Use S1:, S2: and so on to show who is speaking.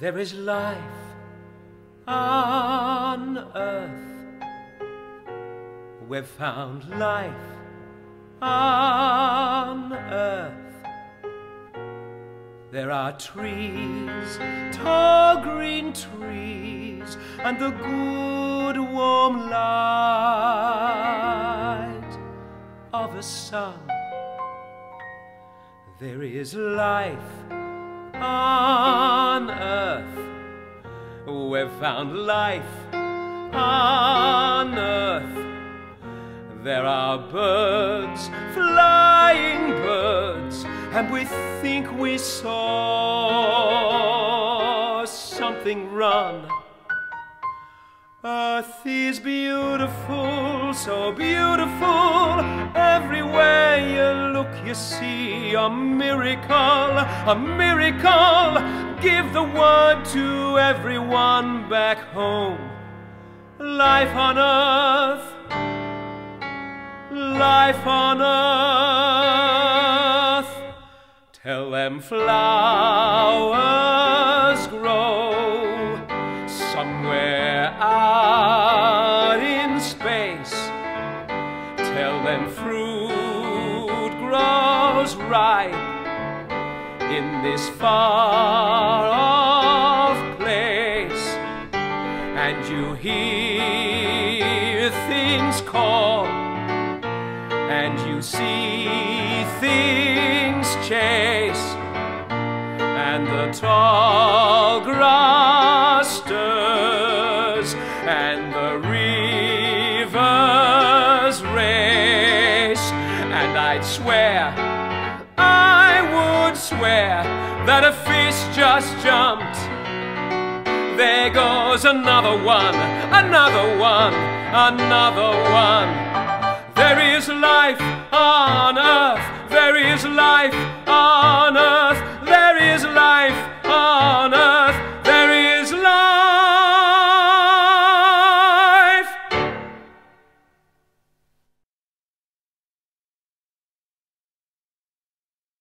S1: There is life on earth. We've found life on earth. There are trees, tall green trees, and the good warm light of a sun. There is life on found life on earth. There are birds, flying birds, and we think we saw something run. Earth is beautiful, so beautiful. Everywhere you look, you see a miracle, a miracle. Give the word to everyone back home. Life on earth, life on earth. Tell them flowers grow somewhere out in space. Tell them fruit grows ripe in this far off place. And you hear things call, and you see things chase, and the tall grass stirs, and the rivers race, and I'd swear, swear that a fish just jumped. There goes another one, another one, another one. There is life on earth, there is life on earth.